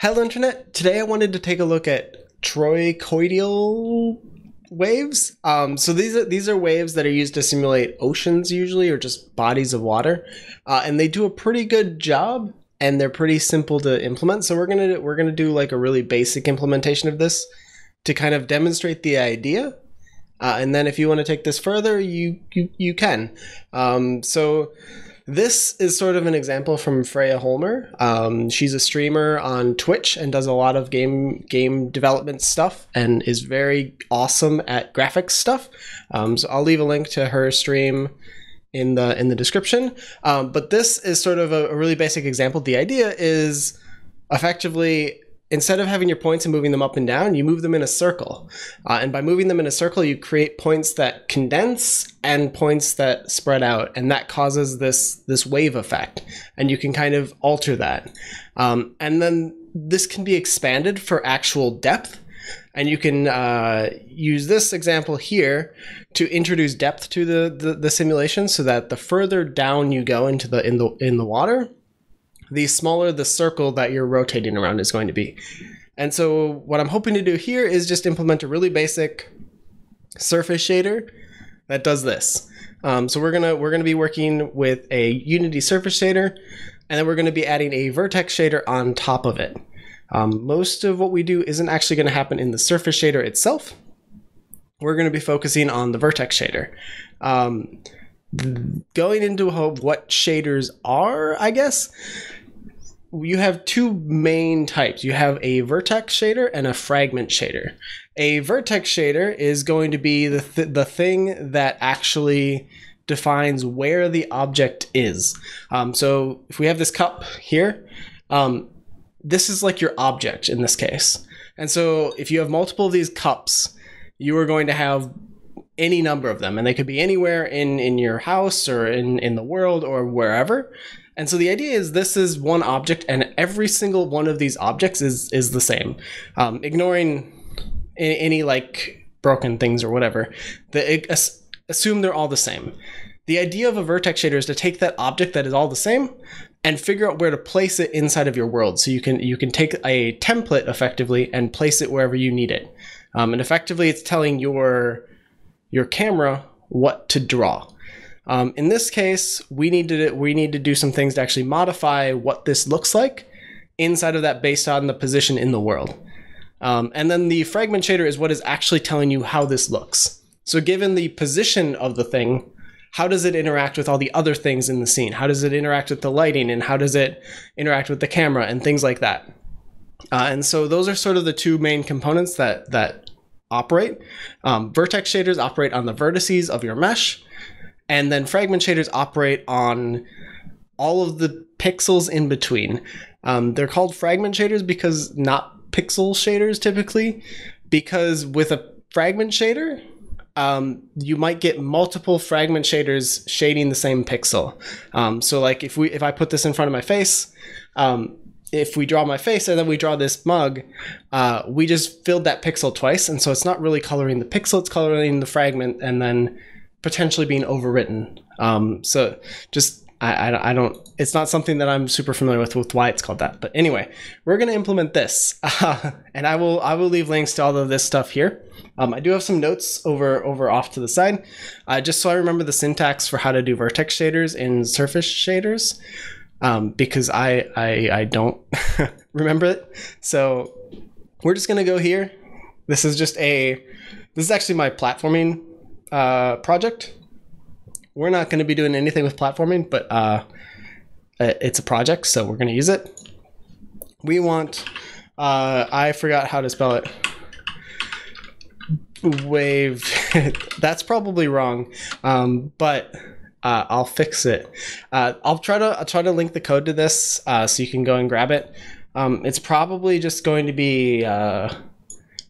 Hello, Internet. Today I wanted to take a look at trochoidal waves. Um, so these are these are waves that are used to simulate oceans usually, or just bodies of water, uh, and they do a pretty good job. And they're pretty simple to implement. So we're gonna we're gonna do like a really basic implementation of this to kind of demonstrate the idea. Uh, and then if you want to take this further, you you you can. Um, so this is sort of an example from Freya Holmer. Um, she's a streamer on Twitch and does a lot of game game development stuff and is very awesome at graphics stuff. Um, so I'll leave a link to her stream in the in the description. Um, but this is sort of a, a really basic example. The idea is effectively instead of having your points and moving them up and down, you move them in a circle. Uh, and by moving them in a circle, you create points that condense and points that spread out, and that causes this this wave effect. And you can kind of alter that. Um, and then this can be expanded for actual depth. And you can uh, use this example here to introduce depth to the, the, the simulation, so that the further down you go into the in the in the water, the smaller the circle that you're rotating around is going to be. And so what I'm hoping to do here is just implement a really basic surface shader that does this. Um, so we're gonna we're gonna be working with a Unity surface shader, and then we're gonna be adding a vertex shader on top of it. Um, most of what we do isn't actually going to happen in the surface shader itself. We're going to be focusing on the vertex shader. Um, going into what shaders are, I guess you have two main types. You have a vertex shader and a fragment shader. A vertex shader is going to be the th- the thing that actually defines where the object is. Um, so if we have this cup here, um, this is like your object in this case. And so if you have multiple of these cups, you are going to have any number of them and they could be anywhere in in your house or in in the world or wherever and so the idea is this is one object, and every single one of these objects is is the same, um, ignoring any, any, like broken things or whatever. The, assume they're all the same. The idea of a vertex shader is to take that object that is all the same and figure out where to place it inside of your world. So you can you can take a template effectively and place it wherever you need it. Um, and effectively, it's telling your your camera what to draw. Um, in this case, we need to we need to do some things to actually modify what this looks like inside of that based on the position in the world. Um, and then the fragment shader is what is actually telling you how this looks. So given the position of the thing, how does it interact with all the other things in the scene? How does it interact with the lighting and how does it interact with the camera and things like that? Uh, and so those are sort of the two main components that that operate. Um, vertex shaders operate on the vertices of your mesh, and then fragment shaders operate on all of the pixels in between. Um, they're called fragment shaders because not pixel shaders typically, because with a fragment shader, um, you might get multiple fragment shaders shading the same pixel. Um, so like if we if I put this in front of my face, um, if we draw my face and then we draw this mug, uh, we just filled that pixel twice, and so it's not really coloring the pixel; it's coloring the fragment, and then potentially being overwritten. Um, so just I, I, I, don't it's not something that I'm super familiar with with why it's called that. But anyway, we're going to implement this, uh, and I will I will leave links to all of this stuff here. Um, I do have some notes over over off to the side, uh, just so I remember the syntax for how to do vertex shaders in surface shaders, um, because I I, I don't remember it. So we're just gonna go here. This is just a this is actually my platforming uh, project. We're not going to be doing anything with platforming, but uh, it's a project, so we're going to use it. We want, uh, I forgot how to spell it. Wave. That's probably wrong, um, but uh, I'll fix it. Uh, I'll try to I'll try to link the code to this uh, so you can go and grab it. Um, it's probably just going to be uh,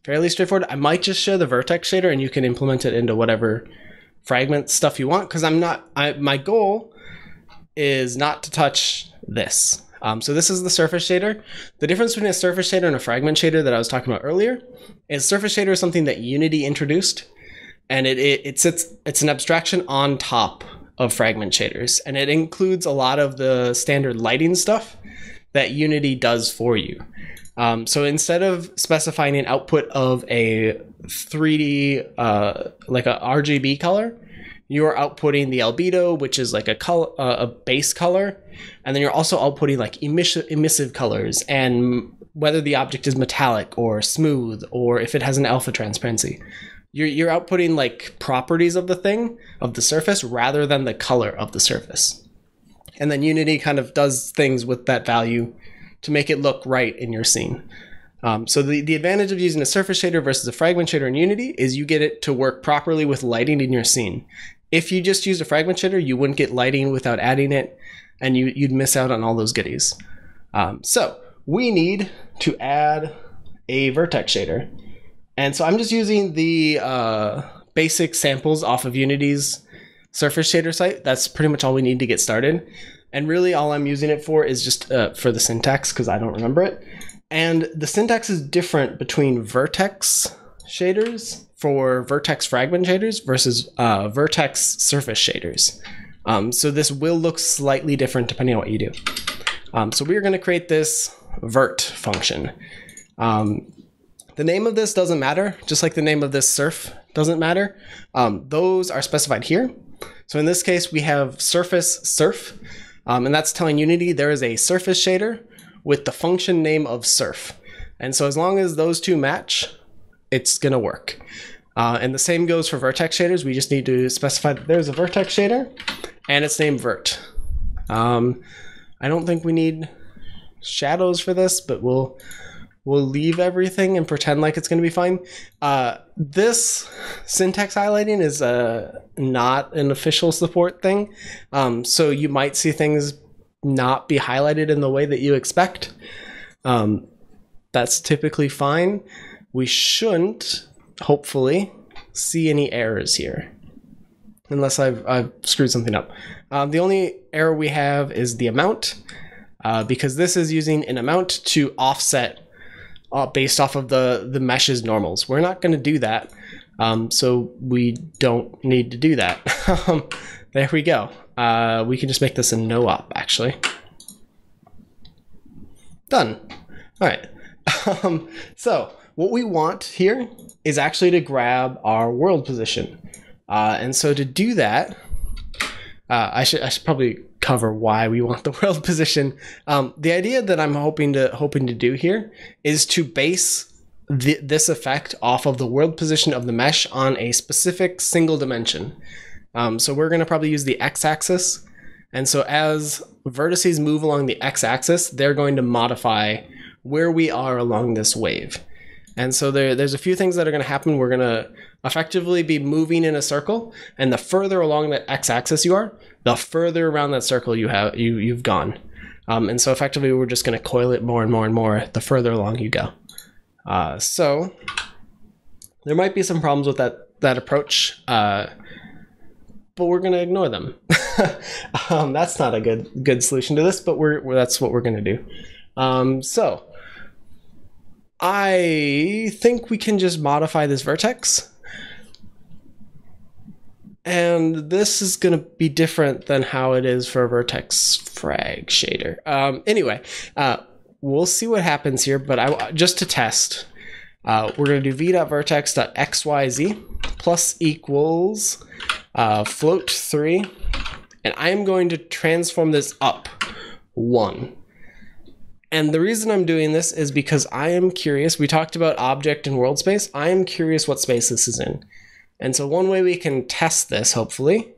fairly straightforward. I might just show the vertex shader and you can implement it into whatever fragment stuff you want because I'm not, I, my goal is not to touch this. Um, so this is the surface shader. The difference between a surface shader and a fragment shader that I was talking about earlier is surface shader is something that Unity introduced and it, it, it sits, it's an abstraction on top of fragment shaders and it includes a lot of the standard lighting stuff that Unity does for you. Um, so instead of specifying an output of a 3D, uh, like a RGB color, you are outputting the albedo, which is like a color, uh, a base color, and then you're also outputting like emissive, emissive colors and whether the object is metallic or smooth or if it has an alpha transparency. You're, you're outputting like properties of the thing, of the surface, rather than the color of the surface. And then Unity kind of does things with that value to make it look right in your scene. Um, so the, the advantage of using a surface shader versus a fragment shader in Unity is you get it to work properly with lighting in your scene. If you just used a fragment shader, you wouldn't get lighting without adding it, and you, you'd miss out on all those goodies. Um, so we need to add a vertex shader. And so I'm just using the uh, basic samples off of Unity's surface shader site. That's pretty much all we need to get started. And really all I'm using it for is just uh, for the syntax because I don't remember it. And the syntax is different between vertex shaders for vertex fragment shaders versus uh, vertex surface shaders. Um, so this will look slightly different depending on what you do. Um, so we're going to create this vert function. Um, the name of this doesn't matter, just like the name of this surf doesn't matter. Um, those are specified here. So in this case, we have surface surf, um, and that's telling Unity there is a surface shader with the function name of surf. And so as long as those two match, it's gonna work. Uh, and the same goes for vertex shaders. We just need to specify that there's a vertex shader and it's named vert. Um, I don't think we need shadows for this, but we'll we'll leave everything and pretend like it's going to be fine. Uh, this syntax highlighting is uh, not an official support thing. Um, so you might see things not be highlighted in the way that you expect. Um, that's typically fine. We shouldn't, hopefully, see any errors here. Unless I've, I've screwed something up. Um, the only error we have is the amount, uh, because this is using an amount to offset uh, based off of the the mesh's normals. We're not going to do that, um, so we don't need to do that. Um, there we go. Uh, we can just make this a no op actually. Done. All right. Um, so what we want here is actually to grab our world position. Uh, and so to do that, uh, I should I should probably cover why we want the world position. Um, the idea that I'm hoping to hoping to do here is to base this effect off of the world position of the mesh on a specific single dimension. Um, so we're going to probably use the x-axis, and so as vertices move along the x-axis, they're going to modify where we are along this wave. And so there, there's a few things that are going to happen. We're going to effectively be moving in a circle, and the further along that x-axis you are, the further around that circle you have you you've gone. Um, and so effectively, we're just going to coil it more and more and more the further along you go. Uh, so there might be some problems with that that approach, uh, but we're going to ignore them. um, that's not a good good solution to this, but we're, that's what we're going to do. Um, so I think we can just modify this vertex and this is going to be different than how it is for a vertex frag shader. Um, anyway, uh, we'll see what happens here, but I, just to test, uh, we're going to do v.vertex.xyz plus equals uh, float 3, and I am going to transform this up 1. And the reason I'm doing this is because I am curious. We talked about object and world space. I am curious what space this is in. And so one way we can test this, hopefully,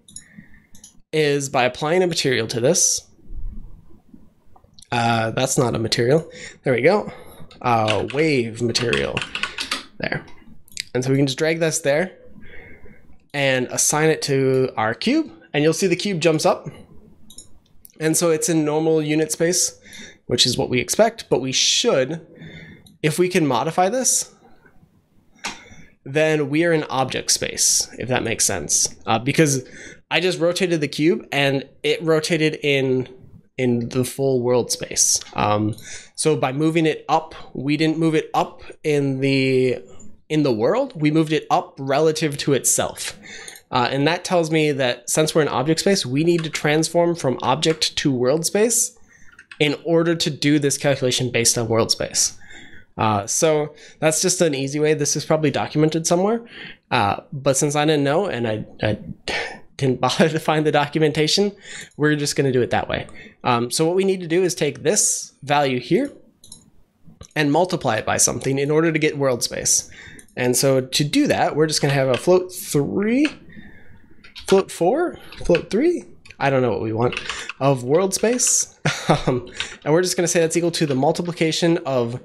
is by applying a material to this. Uh, that's not a material. There we go. Uh, wave material. There. And so we can just drag this there and assign it to our cube. And you'll see the cube jumps up. And so it's in normal unit space, which is what we expect. But we should, if we can modify this, then we are in object space, if that makes sense. Uh, because I just rotated the cube and it rotated in in the full world space. Um, so by moving it up, we didn't move it up in the in the world. We moved it up relative to itself. Uh, and that tells me that since we're in object space, we need to transform from object to world space in order to do this calculation based on world space. Uh, so that's just an easy way. This is probably documented somewhere. Uh, but since I didn't know and I, I didn't bother to find the documentation, we're just going to do it that way. Um, so what we need to do is take this value here and multiply it by something in order to get world space. And so to do that, we're just going to have a float three, float four, float three. I don't know what we want of world space. um, and we're just going to say that's equal to the multiplication of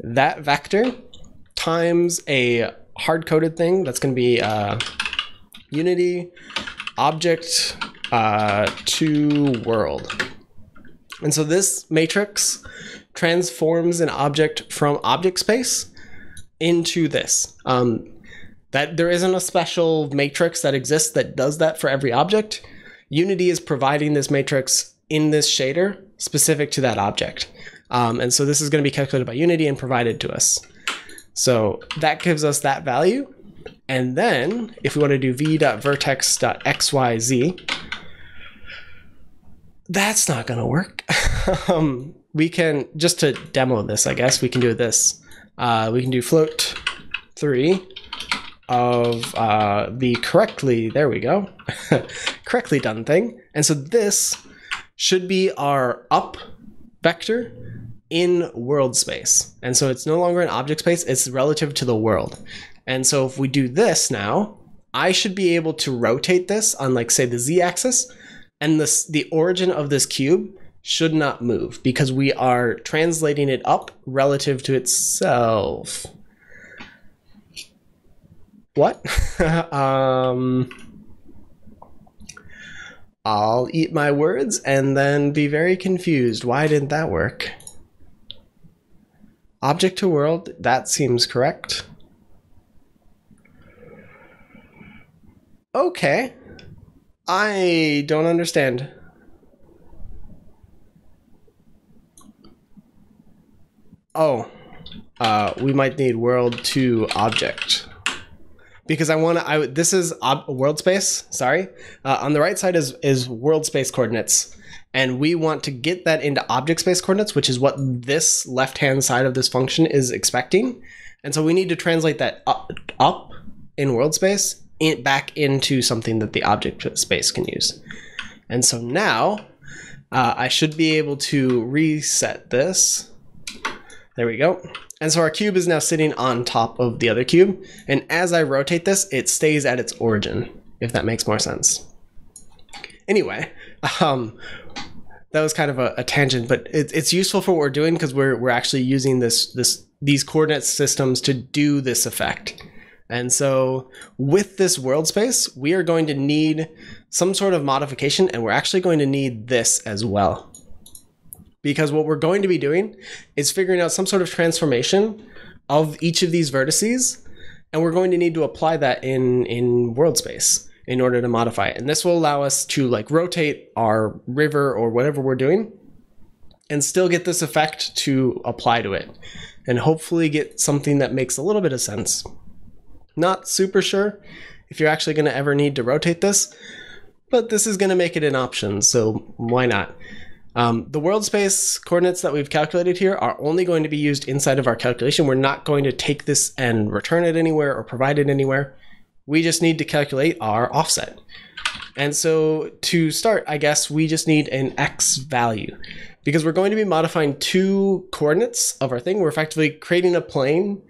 that vector times a hard coded thing. That's going to be uh, unity object uh, to world. And so this matrix transforms an object from object space into this. Um, that there isn't a special matrix that exists that does that for every object. Unity is providing this matrix in this shader specific to that object. Um, and so this is going to be calculated by Unity and provided to us. So that gives us that value. And then if we want to do v.vertex.xyz, that's not going to work. um, we can, just to demo this, I guess, we can do this. Uh, we can do float 3 of uh, the correctly, there we go, correctly done thing. And so this should be our up vector in world space. And so it's no longer an object space, it's relative to the world. And so if we do this now, I should be able to rotate this on like say the z axis and this the origin of this cube should not move because we are translating it up relative to itself. What? um I'll eat my words and then be very confused. Why didn't that work? Object to world, that seems correct. Okay. I don't understand. Oh, uh, we might need world to object because I want to. I this is world space. Sorry, uh, on the right side is is world space coordinates, and we want to get that into object space coordinates, which is what this left hand side of this function is expecting. And so we need to translate that up, up in world space in, back into something that the object space can use. And so now uh, I should be able to reset this. There we go. And so our cube is now sitting on top of the other cube. And as I rotate this, it stays at its origin, if that makes more sense. Anyway, um, that was kind of a, a tangent, but it, it's useful for what we're doing because we're, we're actually using this, this, these coordinate systems to do this effect. And so with this world space, we are going to need some sort of modification and we're actually going to need this as well. Because what we're going to be doing is figuring out some sort of transformation of each of these vertices and we're going to need to apply that in in world space in order to modify it. And this will allow us to like rotate our river or whatever we're doing and still get this effect to apply to it and hopefully get something that makes a little bit of sense. Not super sure if you're actually going to ever need to rotate this, but this is going to make it an option, so why not? Um, the world space coordinates that we've calculated here are only going to be used inside of our calculation. We're not going to take this and return it anywhere or provide it anywhere. We just need to calculate our offset. And so to start, I guess we just need an x value because we're going to be modifying two coordinates of our thing. We're effectively creating a plane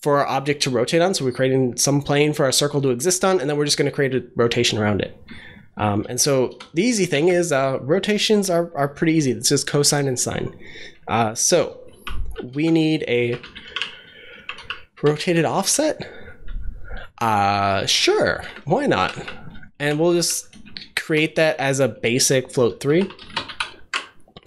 for our object to rotate on. So we're creating some plane for our circle to exist on, and then we're just going to create a rotation around it. Um, and so the easy thing is uh, rotations are, are pretty easy. It's just cosine and sine. Uh, so we need a rotated offset. Uh, sure, why not? And we'll just create that as a basic float three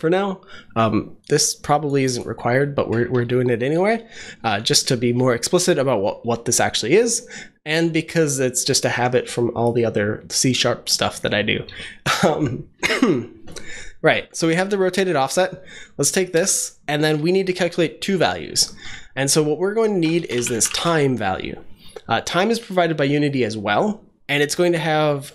for now. Um, this probably isn't required, but we're, we're doing it anyway, uh, just to be more explicit about what, what this actually is, and because it's just a habit from all the other C sharp stuff that I do. Um, right, so we have the rotated offset. Let's take this, and then we need to calculate two values. And so what we're going to need is this time value. Uh, time is provided by Unity as well, and it's going to have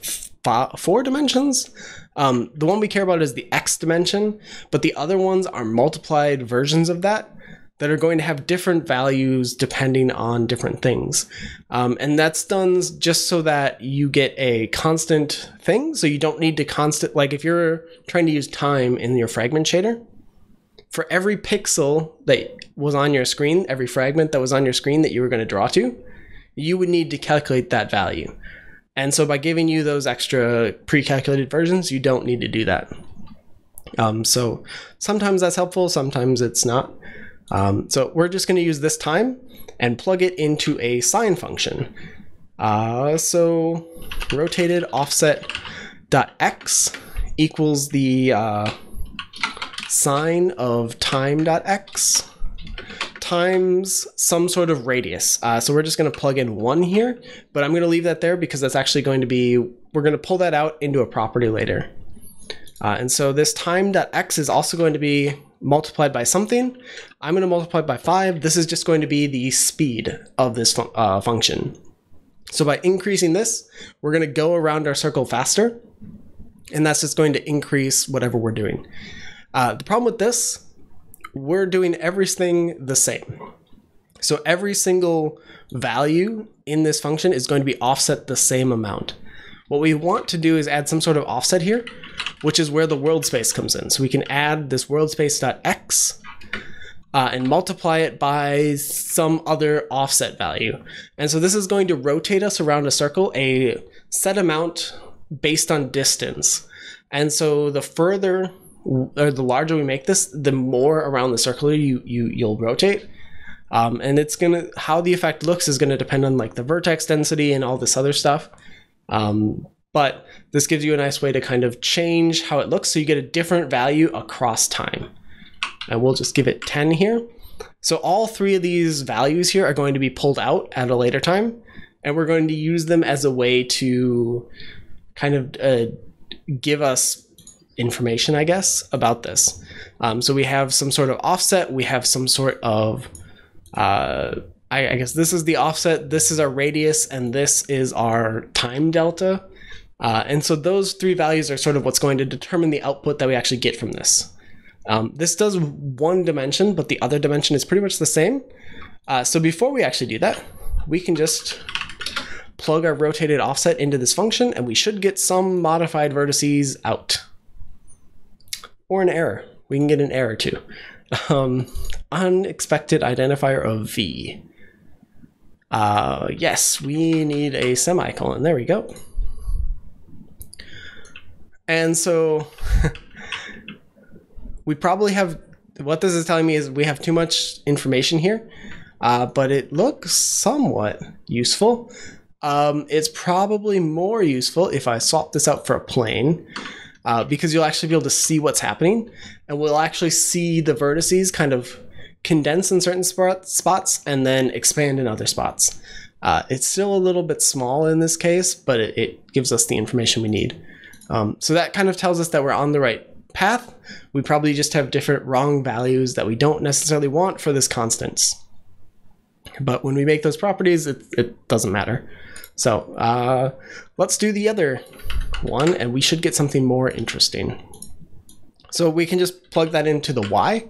four dimensions. Um, the one we care about is the x dimension, but the other ones are multiplied versions of that. that are going to have different values depending on different things. Um, and that's done just so that you get a constant thing. So you don't need to constant, like if you're trying to use time in your fragment shader, for every pixel that was on your screen, every fragment that was on your screen that you were going to draw to, you would need to calculate that value. And so by giving you those extra pre-calculated versions, you don't need to do that. Um, so sometimes that's helpful, sometimes it's not. Um, so we're just going to use this time and plug it into a sine function. Uh, so rotated offset dot x equals the uh, sine of time dot x times some sort of radius. Uh, so we're just going to plug in one here, but I'm going to leave that there because that's actually going to be, we're going to pull that out into a property later. Uh, and so this time.x is also going to be multiplied by something. I'm going to multiply by 5. This is just going to be the speed of this uh, function. So by increasing this, we're going to go around our circle faster, and that's just going to increase whatever we're doing. Uh, the problem with this, we're doing everything the same. So every single value in this function is going to be offset the same amount. What we want to do is add some sort of offset here, which is where the world space comes in. So we can add this world space.x uh, and multiply it by some other offset value. And so this is going to rotate us around a circle a set amount based on distance. And so the further or the larger we make this, the more around the circular you, you you'll rotate. Um, and it's gonna how the effect looks is gonna depend on like the vertex density and all this other stuff. Um, but this gives you a nice way to kind of change how it looks so you get a different value across time. And we'll just give it 10 here. So all three of these values here are going to be pulled out at a later time. And we're going to use them as a way to kind of uh, give us information, I guess, about this. Um, so we have some sort of offset. We have some sort of uh, I, I, guess this is the offset, this is our radius, and this is our time delta. Uh, and so those three values are sort of what's going to determine the output that we actually get from this. Um, this does one dimension, but the other dimension is pretty much the same. Uh, so before we actually do that, we can just plug our rotated offset into this function, and we should get some modified vertices out. Or an error. We can get an error too. Um, unexpected identifier of v. Uh, yes, we need a semicolon. There we go. And so we probably have, what this is telling me is we have too much information here, uh, but it looks somewhat useful. Um, it's probably more useful if I swap this out for a plane. Uh, because you'll actually be able to see what's happening and we'll actually see the vertices kind of condense in certain spot, spots and then expand in other spots. Uh, it's still a little bit small in this case, but it, it gives us the information we need. Um, so that kind of tells us that we're on the right path. We probably just have different wrong values that we don't necessarily want for this constants. But when we make those properties, it, it doesn't matter. So uh, let's do the other one, and we should get something more interesting. So we can just plug that into the y.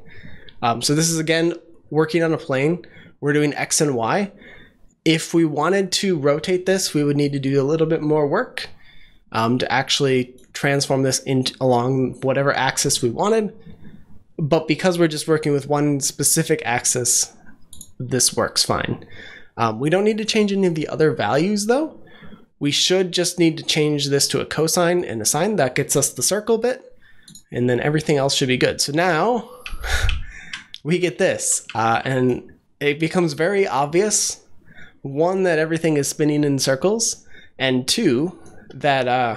Um, so this is again working on a plane. We're doing x and y. If we wanted to rotate this, we would need to do a little bit more work um, to actually transform this into along whatever axis we wanted. But because we're just working with one specific axis, this works fine. Um, we don't need to change any of the other values though. We should just need to change this to a cosine and a sine. That gets us the circle bit. And then everything else should be good. So now we get this. Uh, and it becomes very obvious one, that everything is spinning in circles. And two, that uh,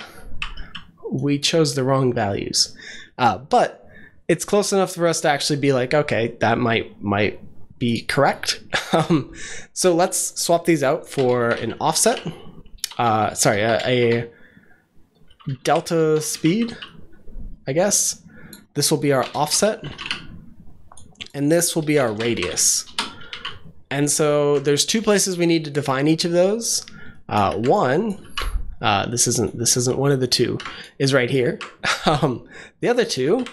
we chose the wrong values. Uh, but it's close enough for us to actually be like, okay, that might might be correct. um, so let's swap these out for an offset. Uh, sorry, a, a delta speed, I guess. This will be our offset. And this will be our radius. And so there's two places we need to define each of those. Uh, one, uh, this isn't this isn't one of the two, is right here. Um, the other two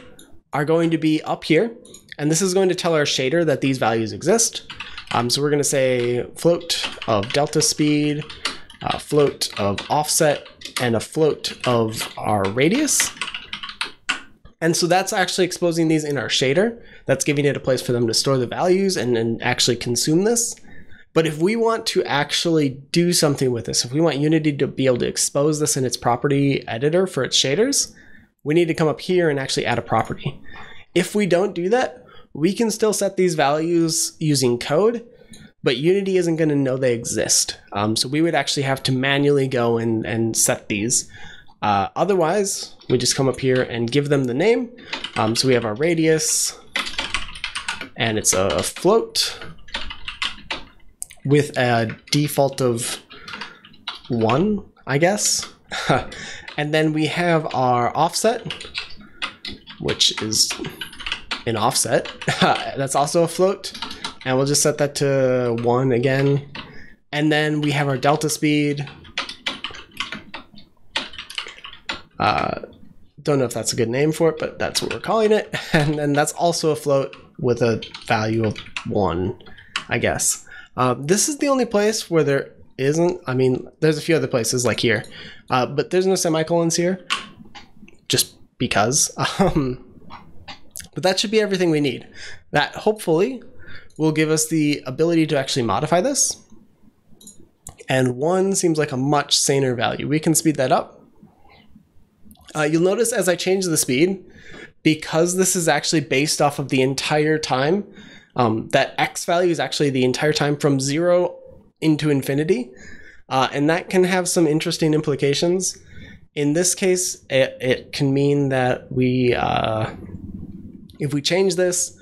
are going to be up here And this is going to tell our shader that these values exist. Um, so we're going to say float of delta speed, a float of offset, and a float of our radius. And so that's actually exposing these in our shader. That's giving it a place for them to store the values and, and actually consume this. But if we want to actually do something with this, if we want Unity to be able to expose this in its property editor for its shaders, we need to come up here and actually add a property. If we don't do that, we can still set these values using code, but Unity isn't going to know they exist. Um, so we would actually have to manually go and, and set these. Uh, otherwise, we just come up here and give them the name. Um, so we have our radius, and it's a float with a default of one, I guess. and then we have our offset, which is an offset. That's also a float. And we'll just set that to one again. And then we have our delta speed. Uh, don't know if that's a good name for it, but that's what we're calling it. And then that's also a float with a value of one, I guess. Uh, this is the only place where there isn't. I mean, there's a few other places like here, uh, but there's no semicolons here, just because. Um, but that should be everything we need. That hopefully will give us the ability to actually modify this. And one seems like a much saner value. We can speed that up. Uh, you'll notice as I change the speed, because this is actually based off of the entire time um, that x value is actually the entire time from zero into infinity. Uh, and that can have some interesting implications. In this case, it, it can mean that we, uh, if we change this,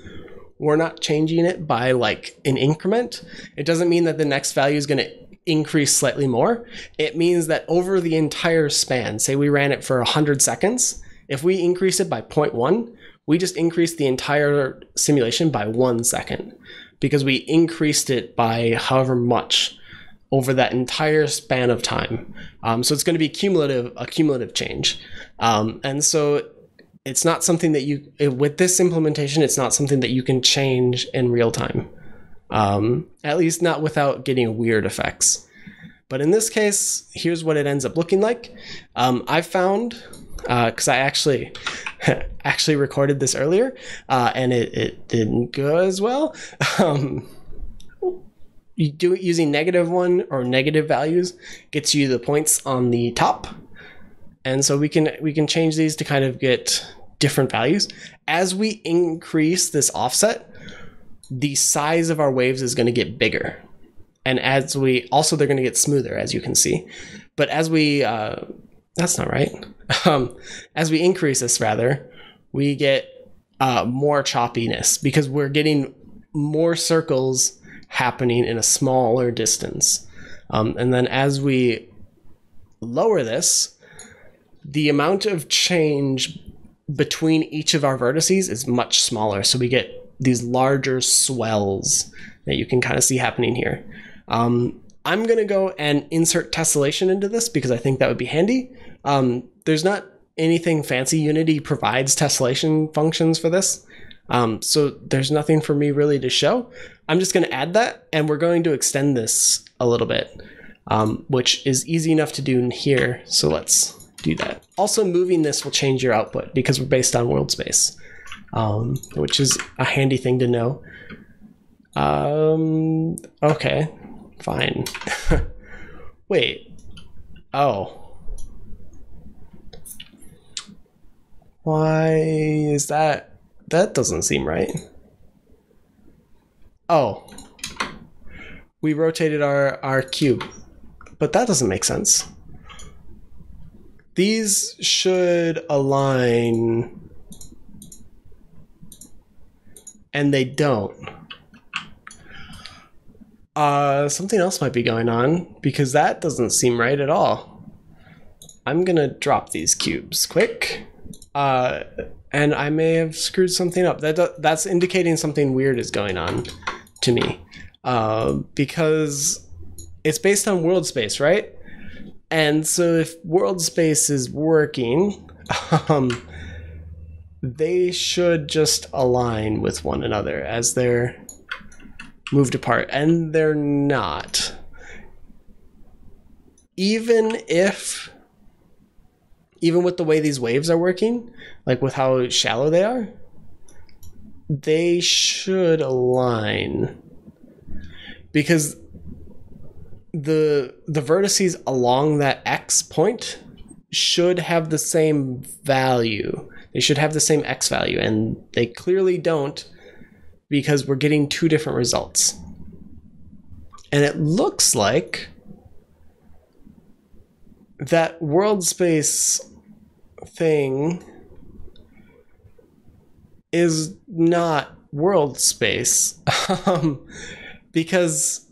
we're not changing it by like an increment. It doesn't mean that the next value is going to increase slightly more. It means that over the entire span, say we ran it for 100 seconds, if we increase it by 0.1, we just increased the entire simulation by one second because we increased it by however much over that entire span of time. Um, so it's going to be cumulative, a cumulative change. Um, and so it's not something that you, with this implementation, it's not something that you can change in real time. Um, at least not without getting weird effects. But in this case, here's what it ends up looking like. Um, I found because uh, I actually actually recorded this earlier, uh, and it, it didn't go as well. Um, you do it using negative one or negative values gets you the points on the top, and so we can we can change these to kind of get different values as we increase this offset. The size of our waves is going to get bigger, and as we also they're going to get smoother, as you can see. But as we uh, that's not right. Um, as we increase this, rather, we get uh, more choppiness because we're getting more circles happening in a smaller distance. Um, and then as we lower this, the amount of change between each of our vertices is much smaller. So we get these larger swells that you can kind of see happening here. Um, I'm going to go and insert tessellation into this because I think that would be handy. Um, there's not anything fancy. Unity provides tessellation functions for this. Um, so there's nothing for me really to show. I'm just going to add that and we're going to extend this a little bit, um, which is easy enough to do in here. So let's do that. Also moving this will change your output because we're based on world space, um, which is a handy thing to know. Um, okay, fine. Wait. Oh. Why is that? That doesn't seem right. Oh. We rotated our, our cube. But that doesn't make sense. These should align. And they don't. Uh, something else might be going on because that doesn't seem right at all. I'm gonna drop these cubes quick. Uh, and I may have screwed something up. That that's indicating something weird is going on to me, uh, because it's based on world space, right? And so if world space is working, um, they should just align with one another as they're moved apart, and they're not. Even if, even with the way these waves are working, like with how shallow they are, they should align because the the vertices along that x point should have the same value. They should have the same x value, and they clearly don't because we're getting two different results. And it looks like that world space thing is not world space um, because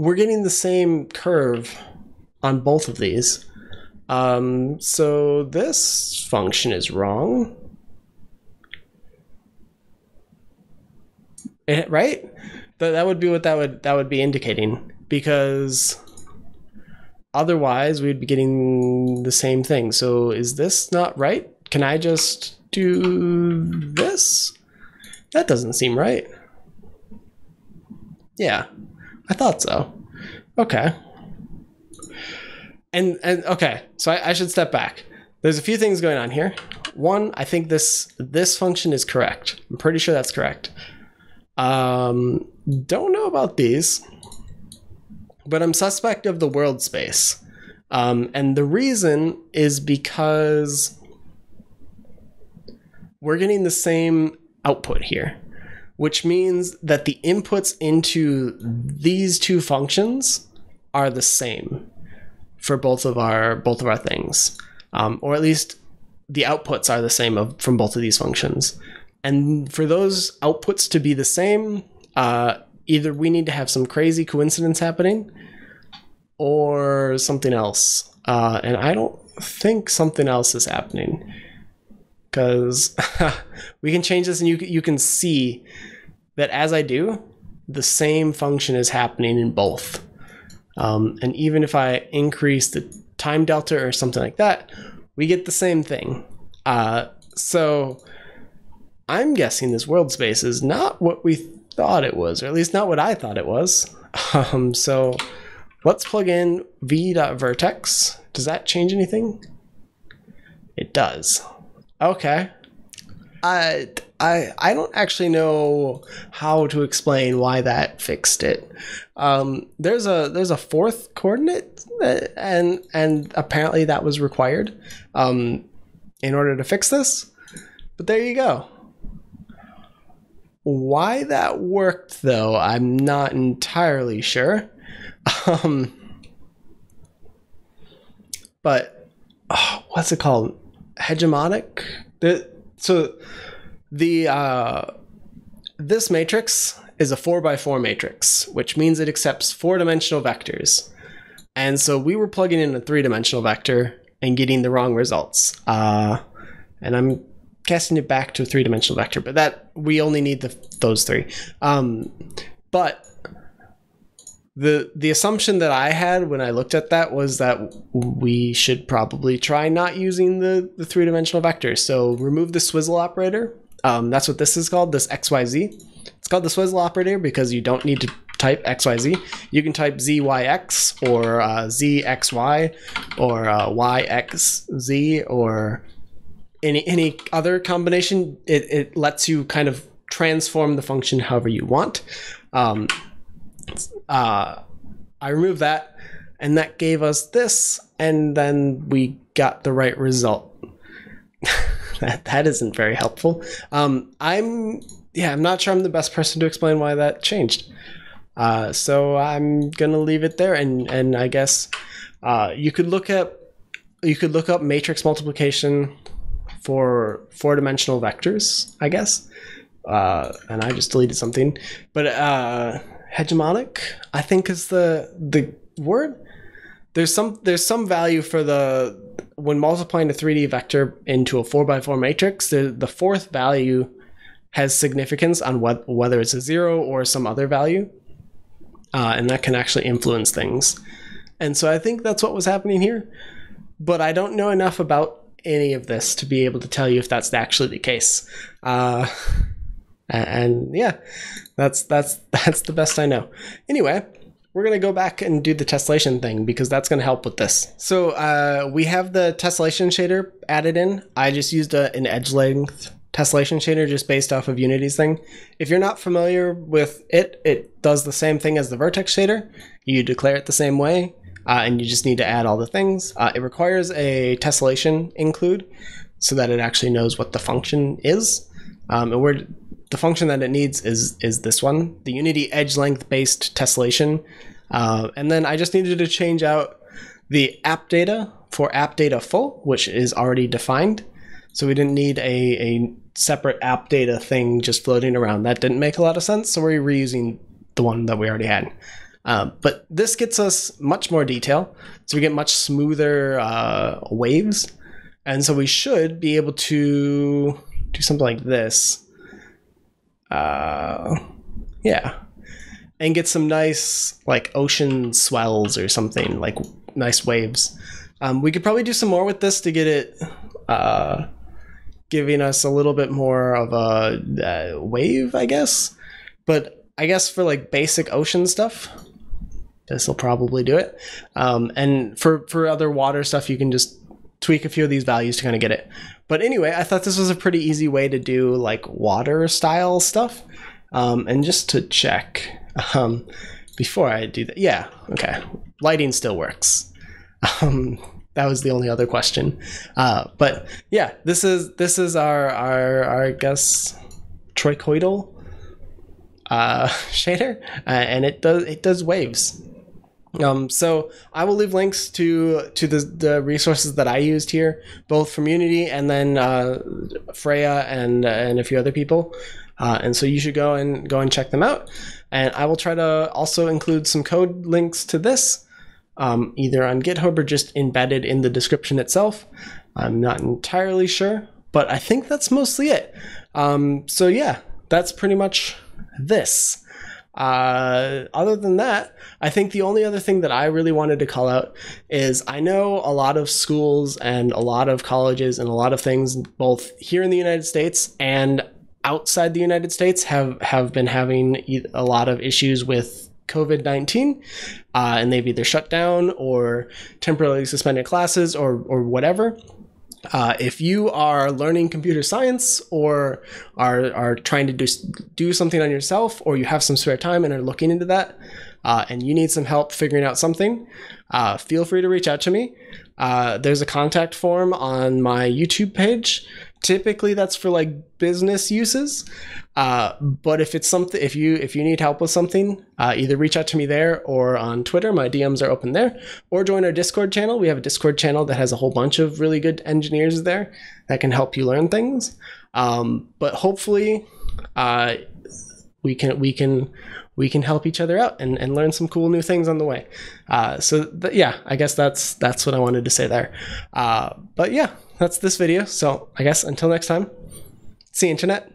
we're getting the same curve on both of these. Um, so this function is wrong. Eh, right? That, that would be what that would that would be indicating because otherwise we'd be getting the same thing. So is this not right? Can I just do this? That doesn't seem right. Yeah, I thought so. Okay. And and okay, so I, I should step back. There's a few things going on here. One, I think this this function is correct. I'm pretty sure that's correct. Um, don't know about these, but I'm suspect of the world space. Um, and the reason is because we're getting the same output here, which means that the inputs into these two functions are the same for both of our both of our things, um, or at least the outputs are the same of, from both of these functions. And for those outputs to be the same, uh, either we need to have some crazy coincidence happening or something else. Uh, and I don't think something else is happening because we can change this and you, you can see that as I do, the same function is happening in both. Um, and even if I increase the time delta or something like that, we get the same thing. Uh, so I'm guessing this world space is not what we thought it was, or at least not what I thought it was. Um, so let's plug in v.vertex. Does that change anything? It does. Okay. I, I, I don't actually know how to explain why that fixed it. Um, there's a there's a fourth coordinate, uh, and and apparently that was required um, in order to fix this. But there you go. Why that worked, though, I'm not entirely sure. Um, but oh, what's it called? Hegemonic. The, so the uh, this matrix is a four by four matrix, which means it accepts four dimensional vectors. And so we were plugging in a three dimensional vector and getting the wrong results. Uh, and I'm casting it back to a three dimensional vector, but that we only need the, those three. Um, but the the assumption that I had when I looked at that was that we should probably try not using the, the three dimensional vector. So remove the swizzle operator. Um, that's what this is called, this XYZ. It's called the swizzle operator because you don't need to type XYZ. You can type ZYX or uh, ZXY or uh, YXZ or any any other combination, it, it lets you kind of transform the function however you want. Um, uh, I removed that, and that gave us this, and then we got the right result. that that isn't very helpful. Um, I'm yeah, I'm not sure I'm the best person to explain why that changed. Uh, so I'm gonna leave it there, and and I guess uh, you could look at you could look up matrix multiplication for four dimensional vectors, I guess. Uh, and I just deleted something. But uh, hegemonic, I think, is the the word. There's some there's some value for the when multiplying a 3D vector into a 4x4 matrix, the, the fourth value has significance on what, whether it's a zero or some other value. Uh, and that can actually influence things. And so I think that's what was happening here. But I don't know enough about any of this to be able to tell you if that's actually the case. Uh, and, yeah, that's that's that's the best I know. Anyway, we're going to go back and do the tessellation thing because that's going to help with this. So uh, we have the tessellation shader added in. I just used a, an edge length tessellation shader just based off of Unity's thing. If you're not familiar with it, it does the same thing as the vertex shader. You declare it the same way, uh, and you just need to add all the things. Uh, it requires a tessellation include so that it actually knows what the function is. Um, and we're the function that it needs is is this one, the Unity edge length based tessellation. Uh, and then I just needed to change out the app data for app data full, which is already defined. So we didn't need a, a separate app data thing just floating around. That didn't make a lot of sense. So we're reusing the one that we already had. Uh, but this gets us much more detail. So we get much smoother uh, waves. And so we should be able to do something like this uh, yeah, and get some nice like ocean swells or something like nice waves. Um, we could probably do some more with this to get it uh, giving us a little bit more of a uh, wave, I guess. But I guess for like basic ocean stuff, this will probably do it. Um, and for for other water stuff, you can just tweak a few of these values to kind of get it. But anyway, I thought this was a pretty easy way to do like water style stuff. Um, and just to check um, before I do that, yeah, okay, lighting still works. Um, that was the only other question. Uh, but yeah, this is this is our our, our I guess trochoidal uh, shader, uh, and it does it does waves. Um, so I will leave links to to the, the resources that I used here, both from Unity and then uh, Freya and and a few other people. Uh, and so you should go and go and check them out. And I will try to also include some code links to this, um, either on GitHub or just embedded in the description itself. I'm not entirely sure, but I think that's mostly it. Um, so yeah, that's pretty much this. Uh, other than that, I think the only other thing that I really wanted to call out is I know a lot of schools and a lot of colleges and a lot of things, both here in the United States and outside the United States, have, have been having a lot of issues with COVID 19, uh, and they've either shut down or temporarily suspended classes or, or whatever. Uh, if you are learning computer science or are, are trying to do, do something on yourself or you have some spare time and are looking into that uh, and you need some help figuring out something, uh, feel free to reach out to me. Uh, there's a contact form on my YouTube page. Typically, that's for like business uses. Uh, but if it's something, if you if you need help with something, uh, either reach out to me there or on Twitter. My DMs are open there, or join our Discord channel. We have a Discord channel that has a whole bunch of really good engineers there that can help you learn things. Um, but hopefully, uh, we can we can we can help each other out and, and learn some cool new things on the way. Uh, so th- yeah, I guess that's that's what I wanted to say there. Uh, but yeah, that's this video. So I guess until next time, see you internet.